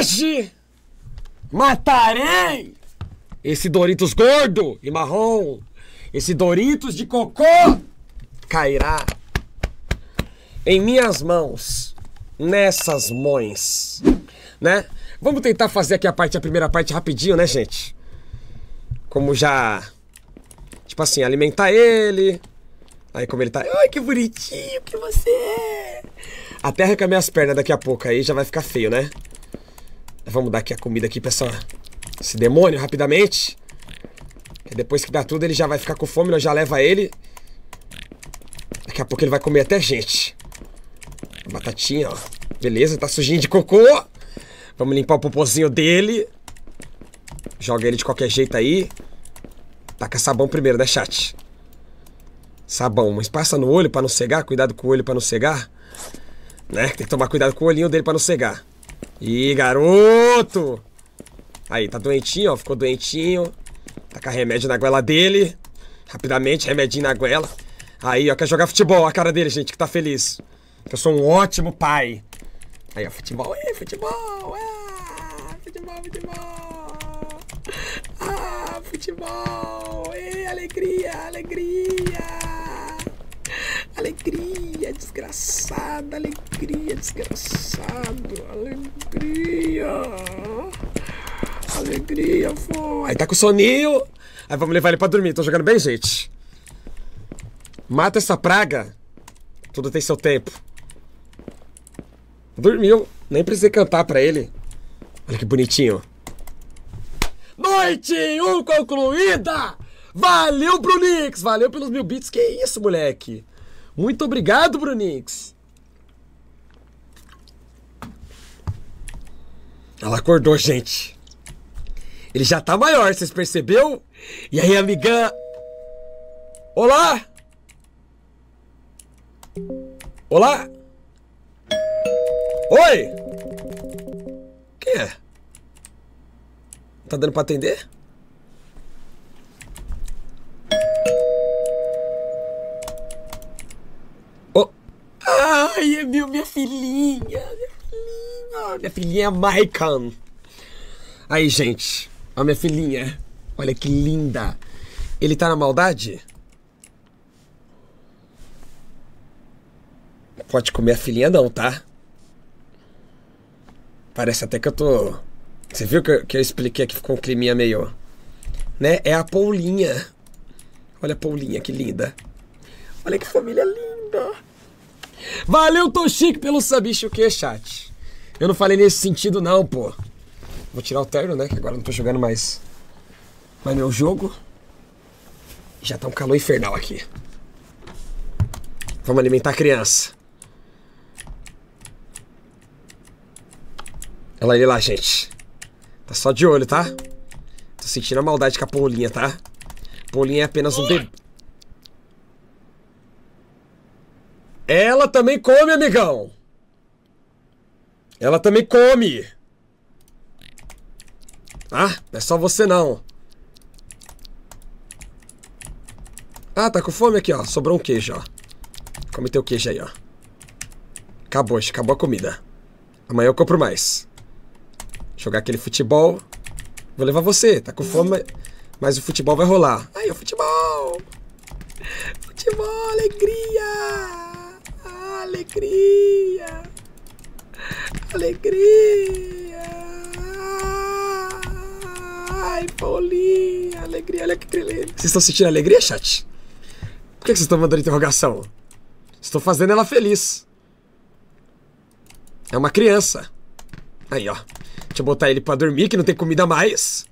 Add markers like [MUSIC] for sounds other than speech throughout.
Hoje matarei esse Doritos gordo e marrom. Esse Doritos de cocô cairá em minhas mãos, nessas mãos, né? Vamos tentar fazer aqui a parte, a primeira parte rapidinho, né, gente? Como já, tipo assim, alimentar ele. Aí como ele tá, ai que bonitinho que você é. Até arrancar minhas pernas daqui a pouco aí já vai ficar feio, né? Vamos dar aqui a comida aqui pra essa, esse demônio rapidamente. E depois que dá tudo, ele já vai ficar com fome, nós já leva ele. Daqui a pouco ele vai comer até gente. Batatinha, ó. Beleza, tá sujinho de cocô. Vamos limpar o popozinho dele. Joga ele de qualquer jeito aí. Taca sabão primeiro, né, chat? Sabão, mas passa no olho para não cegar. Cuidado com o olho para não cegar. Né? Tem que tomar cuidado com o olhinho dele para não cegar. Ih, garoto! Aí, tá doentinho, ó. Ficou doentinho. Tacar remédio na goela dele. Rapidamente, remedinho na goela. Aí, ó, quer jogar futebol. A cara dele, gente, que tá feliz. Eu sou um ótimo pai. Aí, ó, futebol. Ei, futebol. Ah, futebol, futebol. Ah, futebol. Ei, alegria, alegria. Alegria, desgraçada, alegria, desgraçado, alegria. Alegria, foi. Aí tá com soninho. Aí vamos levar ele pra dormir. Tô jogando bem, gente. Mata essa praga. Tudo tem seu tempo. Dormiu. Nem precisei cantar pra ele. Olha que bonitinho. Noite 1 um concluída! Valeu, Brunix! Valeu pelos mil bits. Que isso, moleque? Muito obrigado, Brunix. Ela acordou, gente. Ele já tá maior, vocês percebeu? E aí, amigã? Olá! Olá! Oi! Quem é? Tá dando pra atender? Ai, é meu, minha filhinha! Minha filhinha! Minha filhinha é Maicon. Aí, gente. A minha filhinha. Olha que linda. Ele tá na maldade? Pode comer a filhinha não, tá? Parece até que eu tô... Você viu que eu, que eu expliquei que ficou um climinha meio... Né? É a Paulinha. Olha a Paulinha, que linda. Olha que família linda. Valeu, tô chique pelo sabicho o que, chat? Eu não falei nesse sentido não, pô. Vou tirar o terno, né? Que agora não tô jogando mais, mais meu jogo. Já tá um calor infernal aqui. Vamos alimentar a criança. Olha ele lá, gente. Tá só de olho, tá? Tô sentindo a maldade com a Paulinha, tá? Paulinha é apenas um bebê. Ela também come, amigão. Ela também come. Ah, não é só você não. Ah, tá com fome aqui, ó. Sobrou um queijo, ó. Come teu queijo aí, ó. Acabou, acabou a comida. Amanhã eu compro mais. Jogar aquele futebol. Vou levar você, tá com fome, mas o futebol vai rolar. Aí, o futebol! Futebol, alegria! Alegria! Alegria! Ai, Paulinha, alegria, olha que lindo. Vocês estão sentindo alegria, chat? Por que vocês estão mandando interrogação? Estou fazendo ela feliz. É uma criança. Aí, ó. Deixa eu botar ele pra dormir, que não tem comida mais.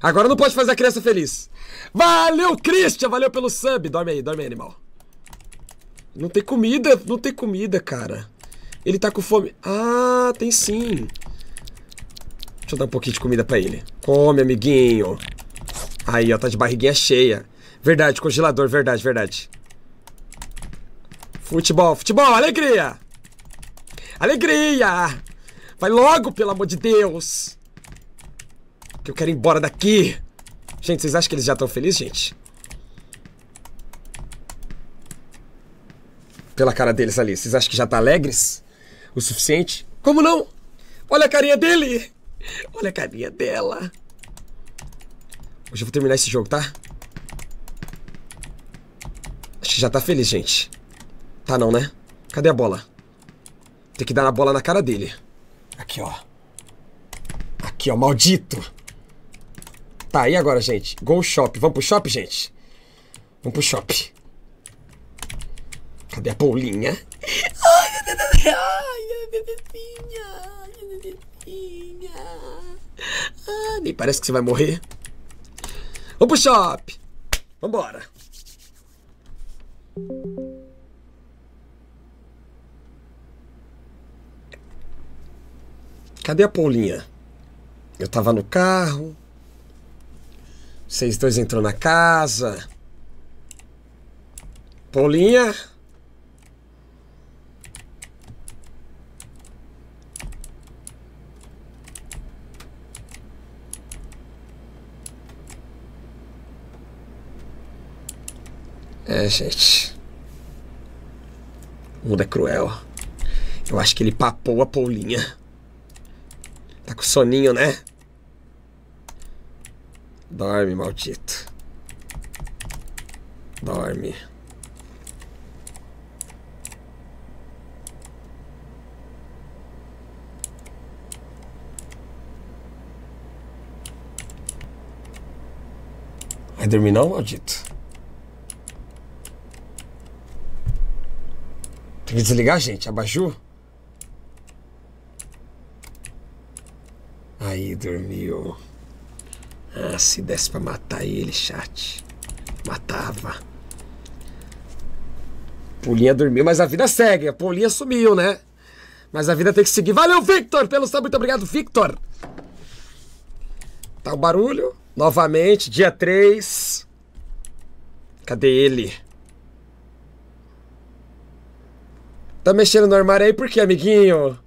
Agora não pode fazer a criança feliz. Valeu, Christian! Valeu pelo sub. Dorme aí, dorme aí, animal. Não tem comida, não tem comida, cara. Ele tá com fome. Ah, tem sim. Deixa eu dar um pouquinho de comida pra ele. Come, amiguinho. Aí, ó, tá de barriguinha cheia. Verdade, congelador, verdade, verdade. Futebol, futebol, alegria! Alegria! Vai logo, pelo amor de Deus! Que eu quero ir embora daqui! Gente, vocês acham que eles já estão felizes, gente? Pela cara deles ali, vocês acham que já tá alegres? O suficiente? Como não? Olha a carinha dele! Olha a carinha dela. Hoje eu vou terminar esse jogo, tá? Acho que já tá feliz, gente. Tá não, né? Cadê a bola? Tem que dar na bola na cara dele. Aqui, ó. Aqui, ó, maldito. Tá, e agora, gente? Go shop. Vamos pro shop, gente? Vamos pro shop. Cadê a Paulinha? Ai, a bebezinha. Ai, a bebezinha. Ah, nem parece que você vai morrer. Vamos pro shop. Vambora. Cadê a Paulinha? Eu tava no carro. Vocês dois entrou na casa. Paulinha? É, gente. O mundo é cruel. Eu acho que ele papou a Paulinha. Tá com soninho, né? Dorme, maldito. Dorme. Vai dormir não, maldito? Que desligar, gente. Abajur. Aí, dormiu. Ah, se desse pra matar ele, chat. Matava. Paulinha dormiu, mas a vida segue. A Paulinha sumiu, né? Mas a vida tem que seguir. Valeu, Victor, pelo sub. Muito obrigado, Victor. Tá o barulho. Novamente, dia 3. Cadê ele? Tá mexendo no armário aí por quê, amiguinho?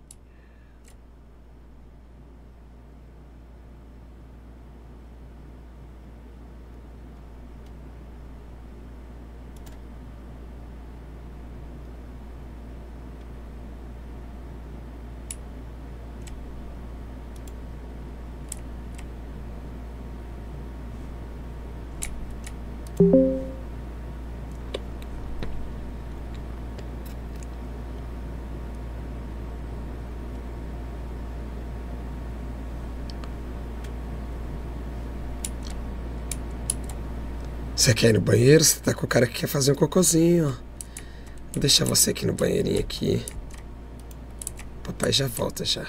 Você quer ir no banheiro? Você tá com o cara que quer fazer um cocôzinho. Vou deixar você aqui no banheirinho aqui. Papai já volta já.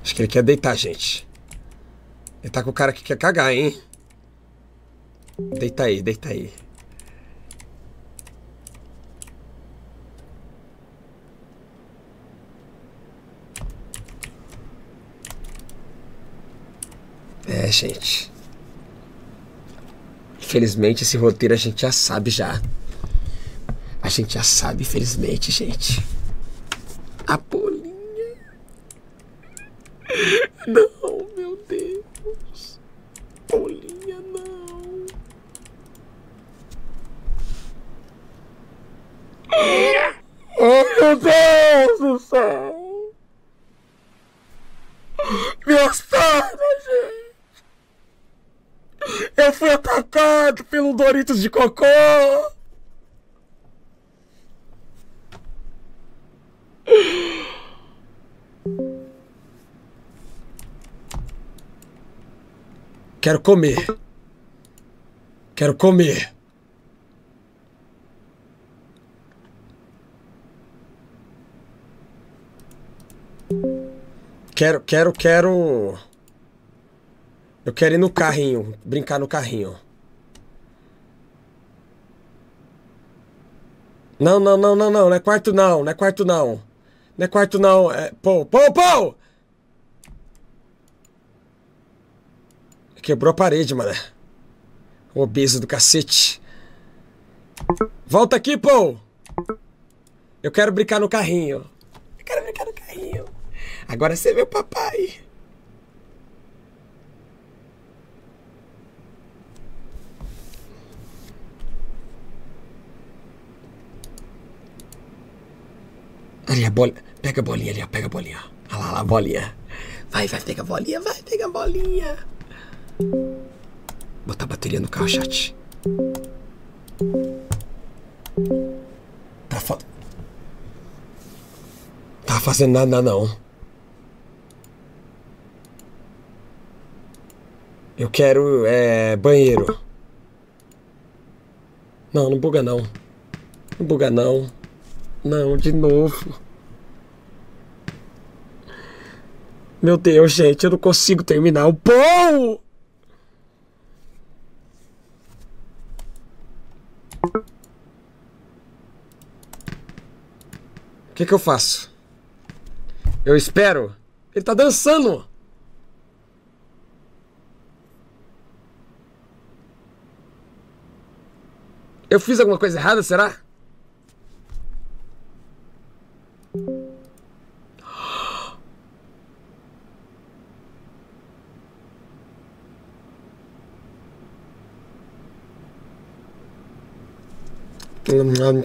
Acho que ele quer deitar, gente. Ele tá com o cara que quer cagar, hein? Deita aí, deita aí. É, gente. Infelizmente, esse roteiro a gente já sabe já. A gente já sabe, infelizmente, gente. A Paulinha. Não, meu Deus. Paulinha, não. Oh, meu Deus do céu. Minhas pernas, gente. Eu fui Doritos de cocô! Quero comer. Quero comer. Quero, quero, quero. Eu quero ir no carrinho, brincar no carrinho. Não, não, não, não, não, não é quarto não, não é quarto não. Não é quarto não, é... Pô, pô, pô! Quebrou a parede, mano. Obeso do cacete. Volta aqui, pô! Eu quero brincar no carrinho. Eu quero brincar no carrinho. Agora você é meu papai. Ali, a. Pega a bolinha ali, ó. Pega a bolinha. Olha lá, lá, a bolinha. Vai, vai, pega a bolinha, vai, pega a bolinha. Botar a bateria no carro, chat. Tá fa... Tá fazendo nada, não. Eu quero, é, banheiro. Não, não buga não. Não buga não. Não, de novo. Meu Deus, gente, eu não consigo terminar o pão! O que que eu faço? Eu espero. Ele tá dançando. Eu fiz alguma coisa errada, será?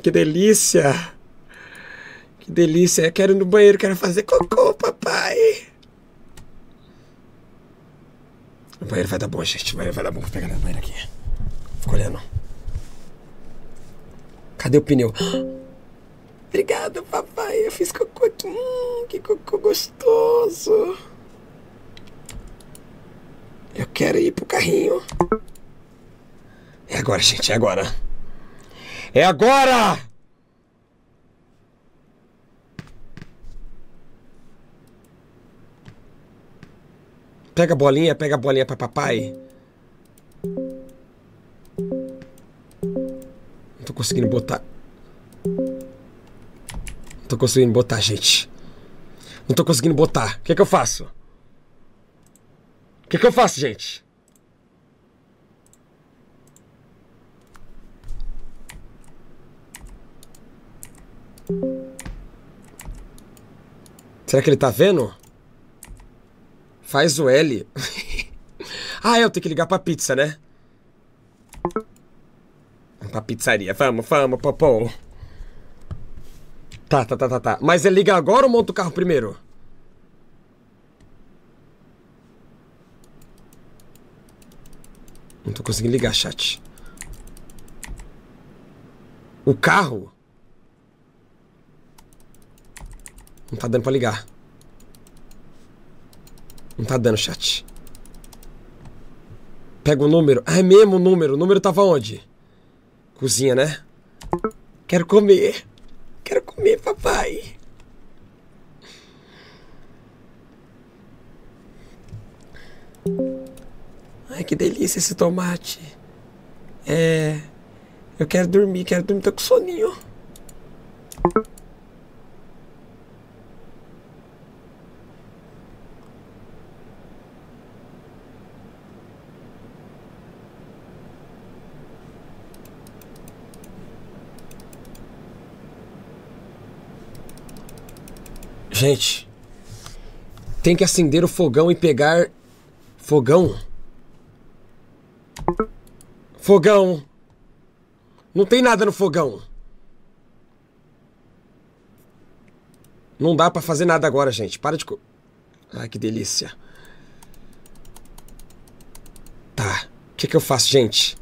Que delícia! Que delícia! Eu quero ir no banheiro, quero fazer cocô, papai! O banheiro vai dar bom, gente. O banheiro vai dar bom. Vou pegar no banheiro aqui. Fico olhando. Cadê o pneu? Obrigada, papai. Eu fiz cocô aqui. Hum, que cocô gostoso. Eu quero ir pro carrinho. É agora, gente. É agora. É agora! Pega a bolinha, pega a bolinha pra papai. Não tô conseguindo botar. Não tô conseguindo botar, gente. Não tô conseguindo botar. O que que eu faço? O que que eu faço, gente? Será que ele tá vendo? Faz o L. [LAUGHS] ah, eu tenho que ligar pra pizza, né? Pra pizzaria. Vamos, vamos, popô. Tá, tá, tá, tá, tá. Mas ele liga agora ou monta o carro primeiro? Não tô conseguindo ligar, chat. O carro? Não tá dando pra ligar. Não tá dando, chat. Pega o número. Ah, é mesmo o número. O número tava onde? Cozinha, né? Quero comer. Quero comer, papai. Ai, que delícia esse tomate. É. Eu quero dormir, quero dormir, tô com soninho. Gente, tem que acender o fogão e pegar. Fogão? Fogão. Não tem nada no fogão. Não dá pra fazer nada agora, gente. Para de. Ai, que delícia. Tá. O que, que eu faço, gente?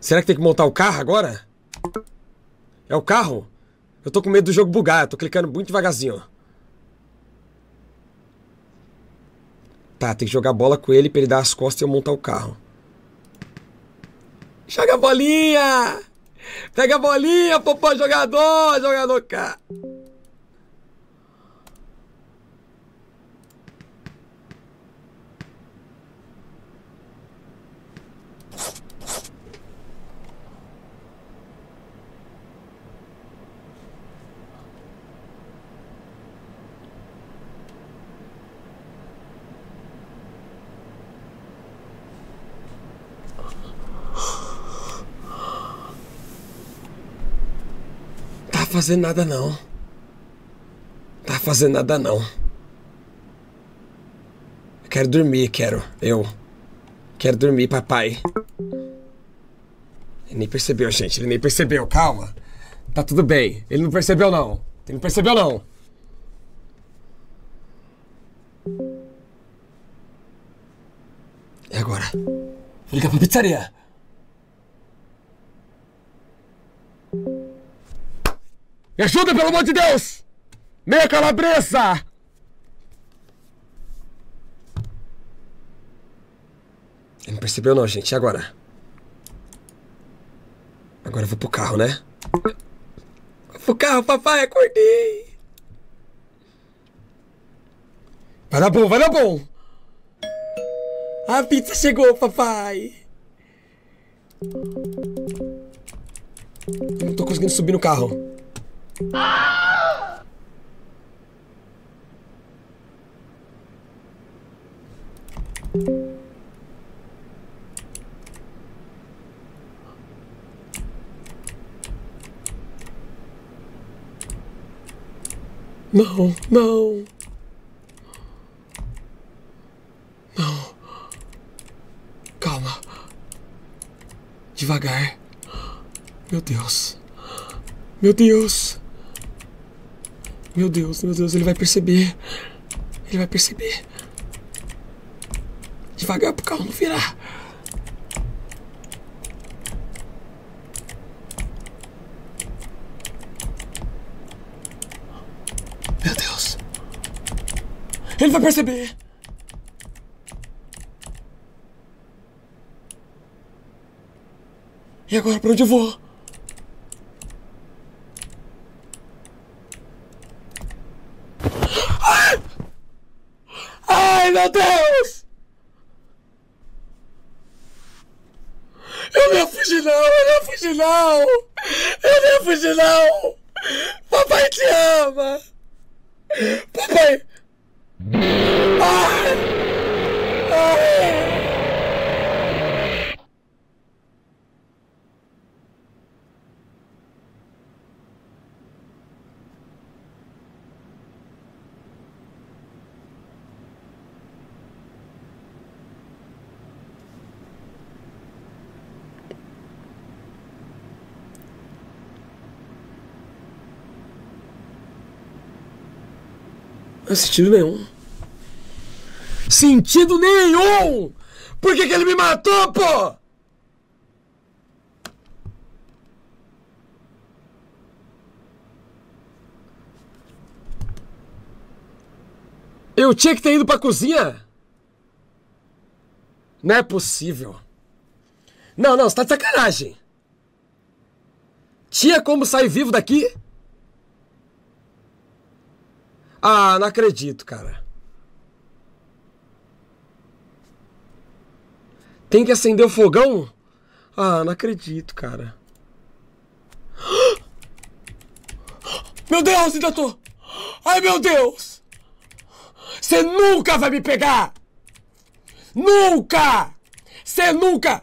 Será que tem que montar o carro agora? É o carro? Eu tô com medo do jogo bugar. Eu tô clicando muito devagarzinho. Tá, tem que jogar bola com ele pra ele dar as costas e eu montar o carro. Joga a bolinha! Pega a bolinha, popô, jogador! Jogador, cara! Fazendo nada não. Tá fazendo nada não. Eu quero dormir, quero. Eu. Quero dormir, papai. Ele nem percebeu, gente. Ele nem percebeu. Calma. Tá tudo bem. Ele não percebeu, não. Ele não percebeu, não. É agora. Vou ligar pra pizzaria. Me ajuda, pelo amor de Deus! Meia calabresa! Ele não percebeu não, gente. E agora? Agora eu vou pro carro, né? Vou pro carro, papai, acordei! Vai dar bom, vai dar bom! A pizza chegou, papai! Eu não tô conseguindo subir no carro. Não, não. Não. Calma. Devagar. Meu Deus. Meu Deus. Meu Deus, meu Deus, ele vai perceber. Ele vai perceber. Devagar pro carro não virar. Meu Deus. Ele vai perceber. E agora pra onde eu vou? Ai! Ai, meu Deus! Eu não ia fugir não, eu não! Eu não ia fugir não! Papai te ama! Papai! Ai! Ai! Sentido nenhum. Sentido nenhum! Por que, que ele me matou, pô? Eu tinha que ter ido pra cozinha? Não é possível. Não, não, você tá de sacanagem. Tinha como sair vivo daqui? Ah, não acredito, cara. Tem que acender o fogão? Ah, não acredito, cara. [GASPS] Meu Deus, ainda tô. Ai, meu Deus. Você nunca vai me pegar. Nunca. Você nunca.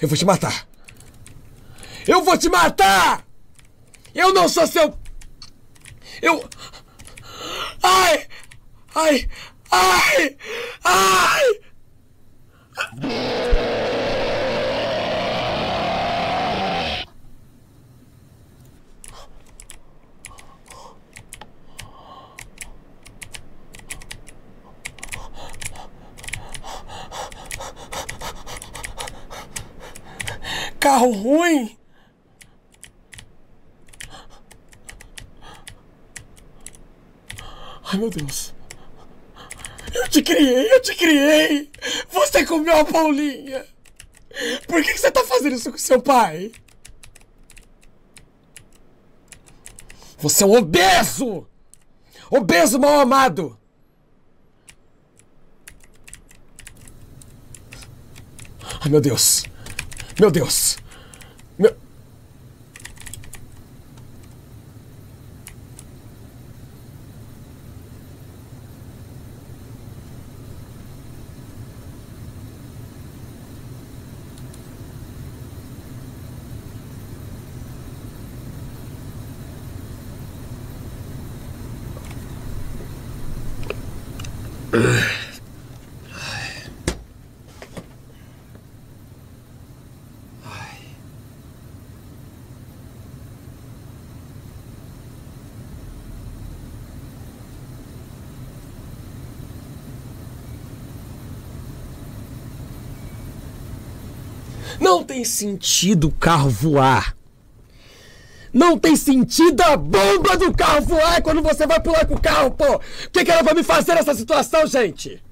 Eu vou te matar. Eu vou te matar. Eu não sou seu. Eu. Ai! Ai! Ai! Ai! Carro ruim? Ai, meu Deus. Eu te criei, eu te criei. Você comeu a Paulinha. Por que, que você tá fazendo isso com seu pai? Você é um obeso! Obeso mal amado! Ai, meu Deus. Meu Deus. Não tem sentido o carro voar. Não tem sentido a bomba do carro voar quando você vai pular com o carro, pô. O que, que ela vai me fazer nessa situação, gente?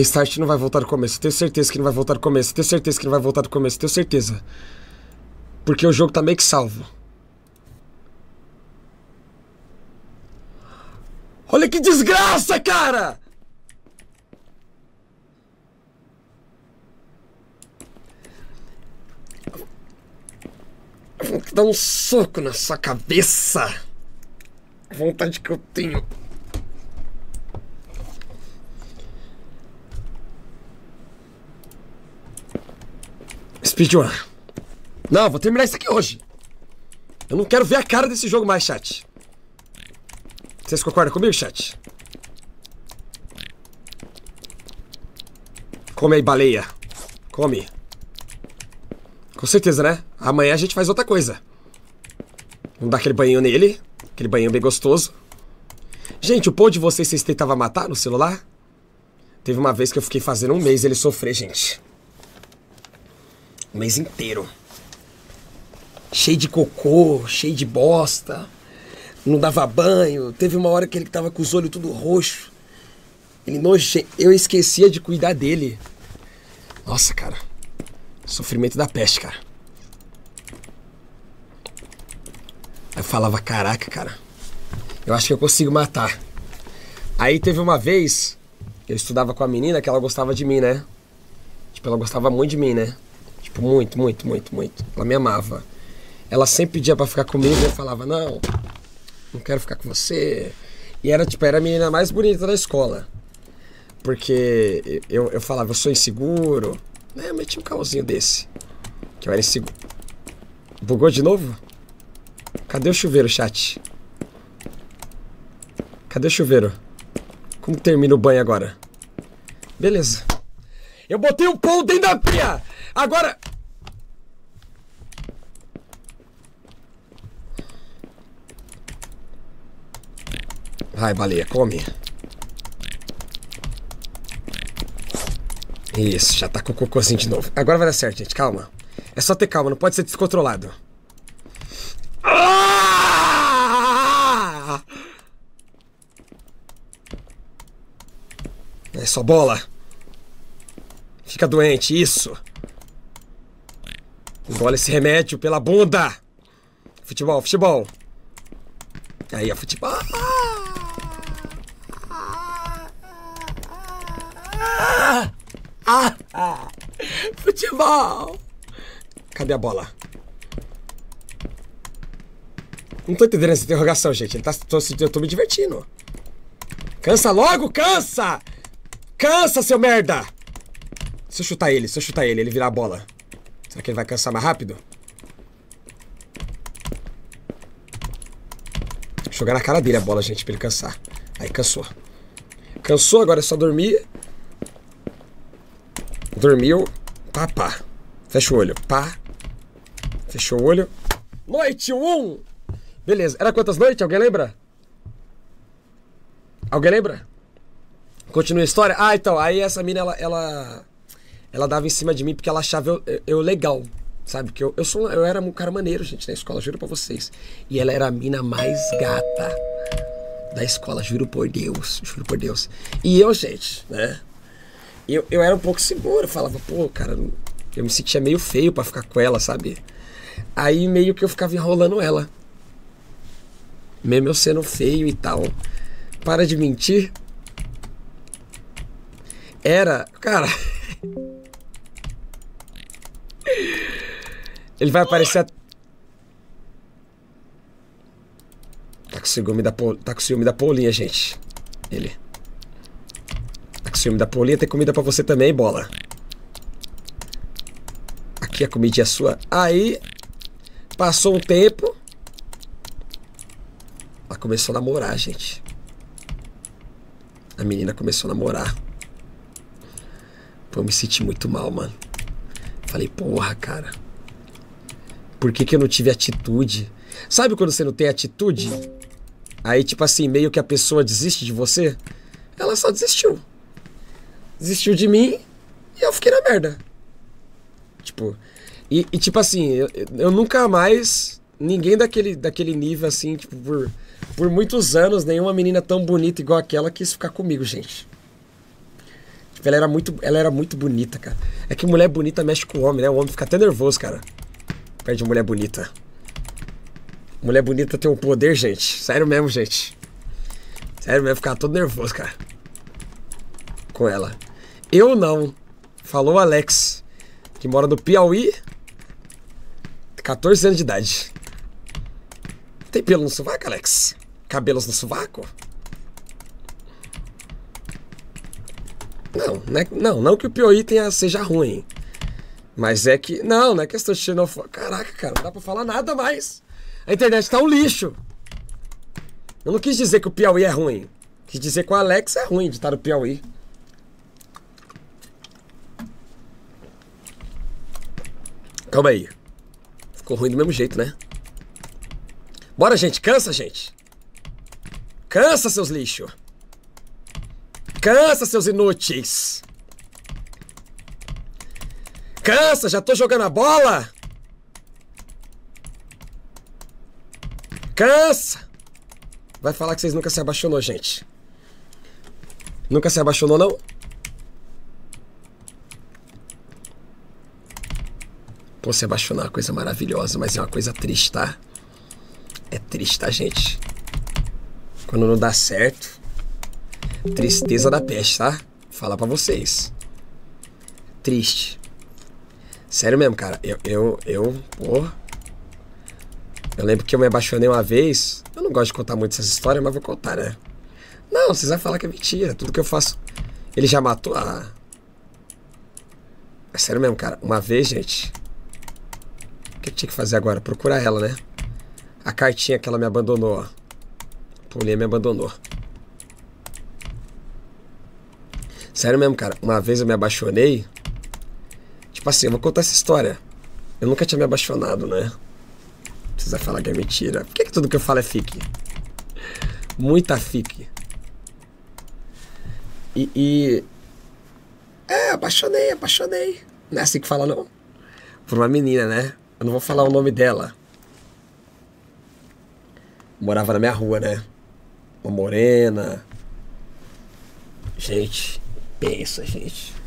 Restart não vai voltar do começo. Tenho certeza que não vai voltar do começo. Tenho certeza que não vai voltar do começo. Tenho certeza. Porque o jogo tá meio que salvo. Olha que desgraça, cara! Vou dar um soco na sua cabeça. A vontade que eu tenho. Speedrun. Não, vou terminar isso aqui hoje. Eu não quero ver a cara desse jogo mais, chat. Vocês concordam comigo, chat? Come aí, baleia. Come. Com certeza, né? Amanhã a gente faz outra coisa. Vamos dar aquele banho nele. Aquele banho bem gostoso. Gente, o pô de vocês, vocês tentavam matar no celular? Teve uma vez que eu fiquei fazendo um mês ele sofrer, gente. Um mês inteiro cheio de cocô, cheio de bosta, não dava banho. Teve uma hora que ele tava com os olhos tudo roxo. Ele noje... Eu esquecia de cuidar dele. Nossa, cara. Sofrimento da peste, cara. Eu falava, caraca, cara. Eu acho que eu consigo matar. Aí teve uma vez, eu estudava com a menina que ela gostava de mim, né? Tipo, ela gostava muito de mim, né? Tipo, muito, muito, muito, muito. Ela me amava. Ela sempre pedia pra ficar comigo e eu falava, não, não quero ficar com você. E era, tipo, era a menina mais bonita da escola. Porque eu, eu falava, eu sou inseguro. É, mas tinha um caosinho desse. Que eu era inseguro. Bugou de novo? Cadê o chuveiro, chat? Cadê o chuveiro? Como termina o banho agora? Beleza. Eu botei um pão dentro da pia! Agora. Vai, baleia, come. Isso, já tá com o cocôzinho de novo. Agora vai dar certo, gente. Calma. É só ter calma, não pode ser descontrolado. Ah! É só bola. Fica doente, isso. Engole esse remédio pela bunda. Futebol, futebol. Aí, ó, futebol. Ah, ah, futebol! Cadê a bola? Não tô entendendo essa interrogação, gente. Ele tá, tô, eu tô me divertindo. Cansa logo, cansa! Cansa, seu merda! Se eu chutar ele, se eu chutar ele, ele virar a bola. Será que ele vai cansar mais rápido? Jogar na cara dele a bola, gente, pra ele cansar. Aí, cansou. Cansou, agora é só dormir. Dormiu. Pá, pá. Fecha o olho. Pá. Fechou o olho. Noite 1! Um. Beleza. Era quantas noites? Alguém lembra? Alguém lembra? Continua a história? Ah, então. Aí essa mina, ela, ela, ela dava em cima de mim porque ela achava eu, eu legal. Sabe? Que eu, eu, sou, eu era um cara maneiro, gente, na escola, juro pra vocês. E ela era a mina mais gata da escola, juro por Deus. Juro por Deus. E eu, gente, né? eu, eu era um pouco seguro, falava, pô, cara, eu me sentia meio feio para ficar com ela, sabe? Aí meio que eu ficava enrolando ela. Mesmo eu sendo feio e tal. Para de mentir. Era, cara. [LAUGHS] Ele vai aparecer. Tá com ciúme da, tá com ciúme da gente. Ele. Tá com ciúme da Paulinha, tem comida pra você também, bola. Aqui a comidinha sua. Aí, passou um tempo. Ela começou a namorar, gente. A menina começou a namorar. Pô, eu me senti muito mal, mano. Falei, porra, cara. Por que, que eu não tive atitude? Sabe quando você não tem atitude? Aí, tipo assim, meio que a pessoa desiste de você? Ela só desistiu. Desistiu de mim e eu fiquei na merda. Tipo, e, e tipo assim, eu, eu, nunca mais. Ninguém daquele, daquele nível, assim, tipo, por, por muitos anos, nenhuma menina tão bonita igual aquela quis ficar comigo, gente. Tipo, ela era muito, ela era muito bonita, cara. É que mulher bonita mexe com o homem, né? O homem fica até nervoso, cara. Perde mulher bonita. Mulher bonita tem um poder, gente. Sério mesmo, gente. Sério mesmo, ficar todo nervoso, cara. Com ela. Eu não. Falou Alex, que mora no Piauí. 14 anos de idade. Tem pelo no sovaco, Alex? Cabelos no sovaco? Não, não, é, não, não que o Piauí tenha, seja ruim. Mas é que. Não, não é questão de xenofobia. Caraca, cara, não dá pra falar nada mais. A internet tá um lixo. Eu não quis dizer que o Piauí é ruim. Quis dizer que o Alex é ruim de estar no Piauí. Calma aí. Ficou ruim do mesmo jeito, né? Bora, gente. Cansa, gente. Cansa, seus lixos. Cansa, seus inúteis. Cansa, já tô jogando a bola. Cansa! Vai falar que vocês nunca se abaixonou, gente. Nunca se abaixonou, não? Pô, se abaixonar é uma coisa maravilhosa, mas é uma coisa triste, tá? É triste, tá, gente? Quando não dá certo. Tristeza da peste, tá? Falar pra vocês. Triste. Sério mesmo, cara. Eu, eu, eu, porra. Eu lembro que eu me apaixonei uma vez. Eu não gosto de contar muito essas histórias, mas vou contar, né? Não, vocês vão falar que é mentira. Tudo que eu faço. Ele já matou a. É sério mesmo, cara. Uma vez, gente. O que eu tinha que fazer agora? Procurar ela, né? A cartinha que ela me abandonou, ó. Paulinha me abandonou. Sério mesmo, cara. Uma vez eu me apaixonei. Tipo assim, eu vou contar essa história. Eu nunca tinha me apaixonado, né? Precisa falar que é mentira. Por que, que tudo que eu falo é fique? Muita fique. E, e. É, apaixonei, apaixonei. Não é assim que fala, não? Por uma menina, né? Eu não vou falar o nome dela. Morava na minha rua, né? Uma morena. Gente, pensa, gente.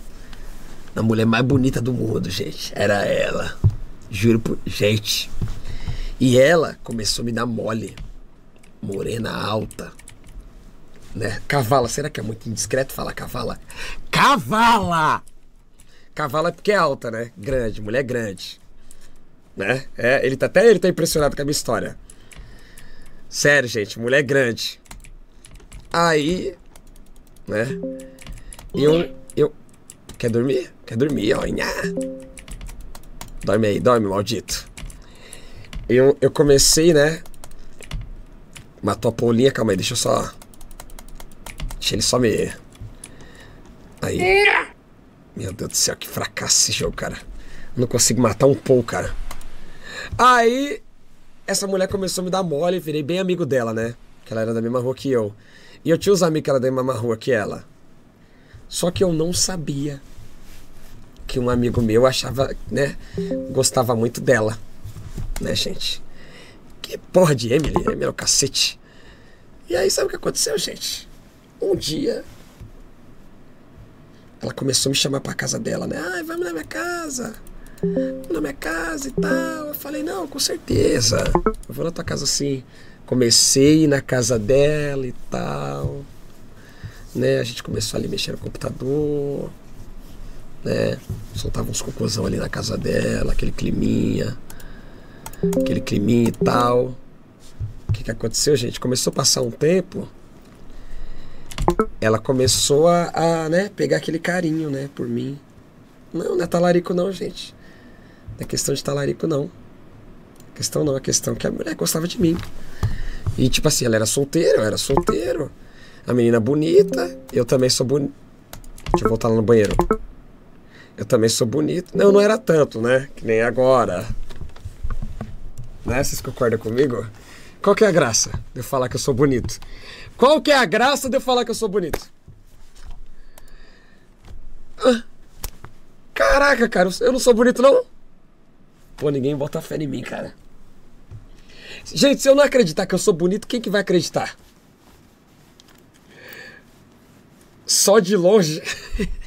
A mulher mais bonita do mundo, gente. Era ela. Juro por. Gente. E ela começou a me dar mole. Morena alta. Né? Cavala, será que é muito indiscreto falar cavala? Cavala! Cavala é porque é alta, né? Grande, mulher grande. Né? É, ele tá, até ele tá impressionado com a minha história. Sério, gente, mulher grande. Aí, né? Eu, eu. Quer dormir? Quer dormir, ó. Dorme aí, dorme, maldito eu, eu comecei, né? Matou a Paulinha, calma aí, deixa eu só. Deixa ele só me. Aí. Meu Deus do céu, que fracasso esse jogo, cara. Não consigo matar um Paul, cara. Aí, essa mulher começou a me dar mole, virei bem amigo dela, né? Que ela era da mesma rua que eu. E eu tinha uns amigos que era da mesma rua que ela. Só que eu não sabia que um amigo meu achava, né? Gostava muito dela né, gente? Que porra de Emily, Emily é o cacete. E aí, sabe o que aconteceu, gente? Um dia, ela começou a me chamar pra casa dela, né? Ai, vamos na minha casa. Vamos na minha casa e tal. Eu falei, não, com certeza. Eu vou na tua casa assim. Comecei na casa dela e tal. Né? A gente começou ali mexer no computador. Né? Soltava uns cocôzão ali na casa dela, aquele climinha aquele climinha e tal. O que, que aconteceu, gente? Começou a passar um tempo, ela começou a, a né, pegar aquele carinho, né, por mim. Não, não é talarico não, gente. Não é questão de talarico não. A questão não, a questão é que a mulher gostava de mim. E tipo assim, ela era solteira, eu era solteiro. A menina bonita, eu também sou bonito. Deixa eu voltar lá no banheiro. Eu também sou bonito. Não, não era tanto, né? Que nem agora. Né? Vocês concordam comigo? Qual que é a graça de eu falar que eu sou bonito? Qual que é a graça de eu falar que eu sou bonito? Caraca, cara, eu não sou bonito, não? Pô, ninguém bota fé em mim, cara. Gente, se eu não acreditar que eu sou bonito, quem que vai acreditar? Só de longe. [LAUGHS]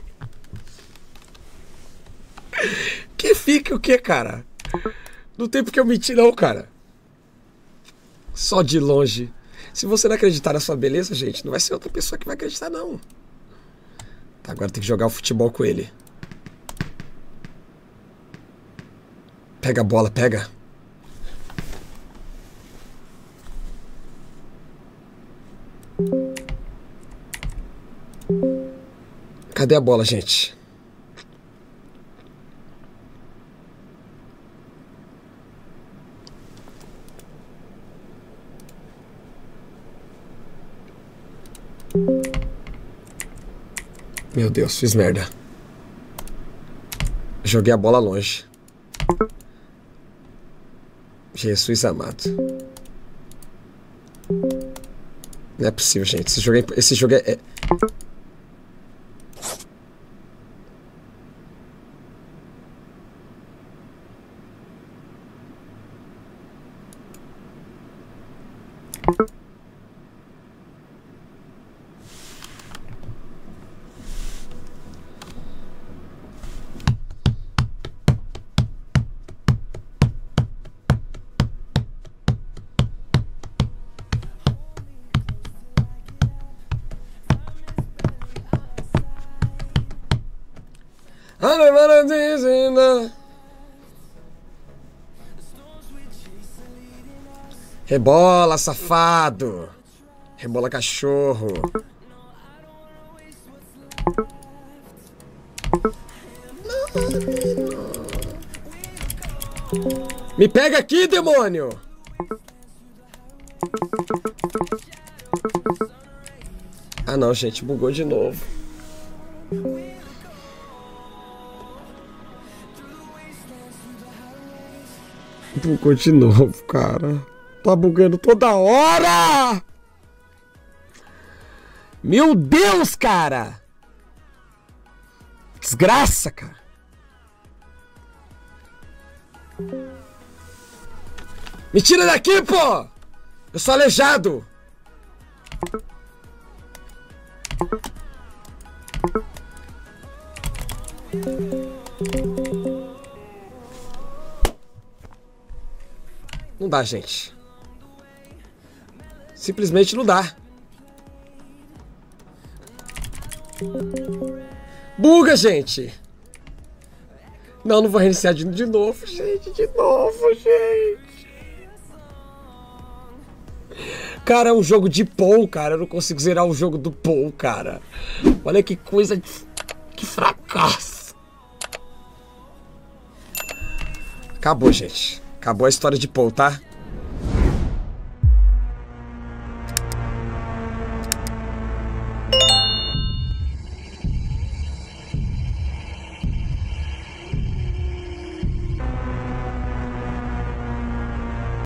que fica o que, cara? Não tem porque eu mentir, não, cara. Só de longe. Se você não acreditar na sua beleza, gente, não vai ser outra pessoa que vai acreditar, não. Tá, agora tem que jogar o futebol com ele. Pega a bola, pega. Cadê a bola, gente? Meu Deus, fiz merda. Joguei a bola longe. Jesus amado. Não é possível, gente. Esse jogo é. Esse jogo é... é... Rebola, safado! Rebola, cachorro! Me pega aqui, demônio! Ah não, gente, bugou de novo. Bugou de novo, cara. Tá bugando toda hora! Meu Deus, cara! Desgraça, cara. Me tira daqui, pô! Eu sou aleijado! Não dá, gente. Simplesmente não dá. Buga, gente! Não, não vou reiniciar de, de novo, gente. De novo, gente. Cara, é um jogo de Paul, cara. Eu não consigo zerar o jogo do Paul, cara. Olha que coisa. Que fracasso. Acabou, gente. Acabou a história de Paul, tá?